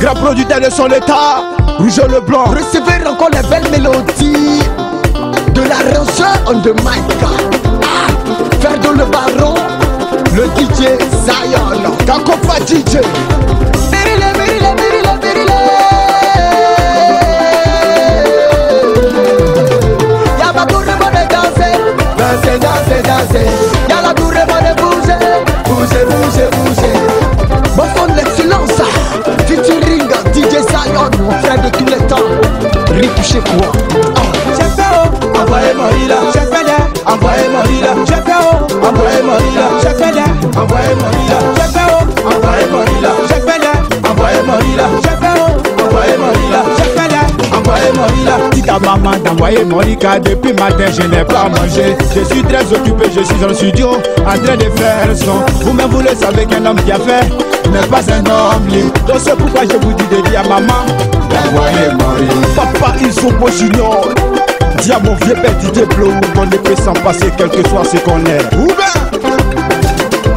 Grand producteur de son état, rouge le blanc. Recevez encore les belles mélodies de l'arrangeur on the mic. Ferdo le baron, le DJ Zion. Kako pas DJ. Retouchez quoi? J'ai fait haut, envoyez Morila. J'ai fait des, envoyez Morila. J'ai fait haut, envoyez Morila. J'ai fait des, envoyez Morila. J'ai fait haut, envoyez Morila. J'ai fait des, envoyez Morila. J'ai fait haut, envoyez Morila. J'ai fait des, envoyez Morila. Dis ta maman d'envoyer Monica depuis matin je n'ai pas mangé Je suis très occupé, je suis le studio en train de faire son Vous-même vous le savez qu'un homme qui a fait n'est pas un homme libre. Donc c'est pourquoi je vous dis de dire à maman Monica Papa ils sont beaux junior Dis à mon vieux père Didier Blou On ne peut s'en passer quel que soit ce qu'on est. Ou bien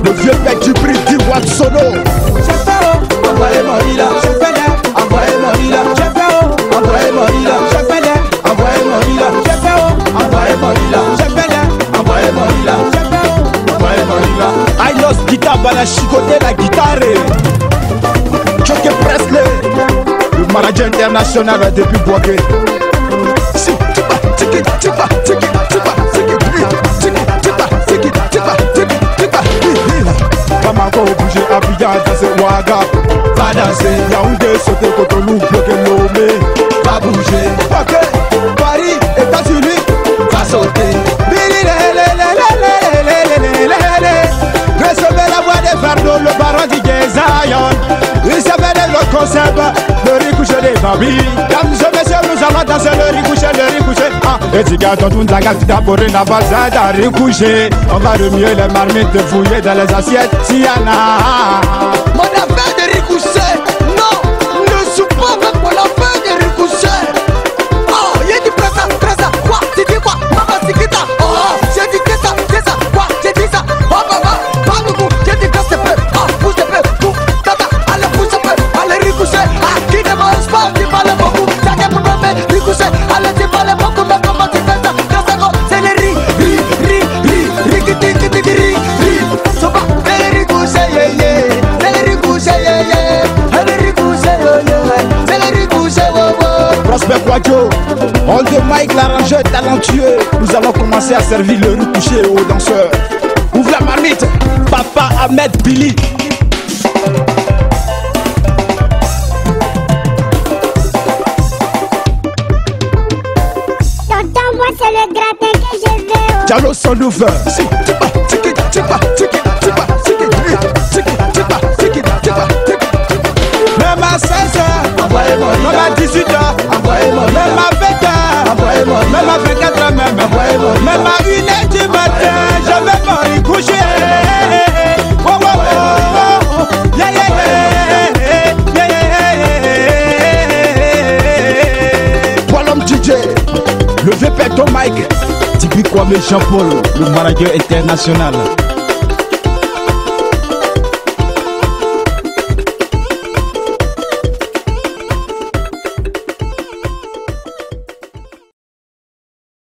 Le vieux père du prix d'Ivoire Sono Guitare bala chicoter la guitare Choke Presley Le manager international depuis Boaké. Si, tipa, tiki, tipa, tiki, tipa, tiki, tiki, tipa, tiki, tipa, tiki, tipa. Bamako bouger, Abidjan danser, Ouaga. Va danser, Yaoundé sauter, Cotonou bloquer Lomé nabii Dames și much nu s-a luat, dar le ricușe, le ricușe ah, Ețica tot un drag atâta porând la balza, dar ricușe On va râmie le marmite fouillées dans les assiettes, si y en a on the mic, l'arrangeur talentueux. Nous allons commencer à servir le riz couché aux danseurs. Ouvre la marmite, Papa Ahmed Billy. Diallo son tiki. Même à 16h, Envoyez Morila. même à 18h, Envoyez Morila. même à 20h, Envoyez Morila. même à 24h, même, à 1h du matin, je vais y coucher. Oh. Yeah, yeah, yeah, yeah, yeah, yeah. Tibi Kwame Jean-Paul, le manager international.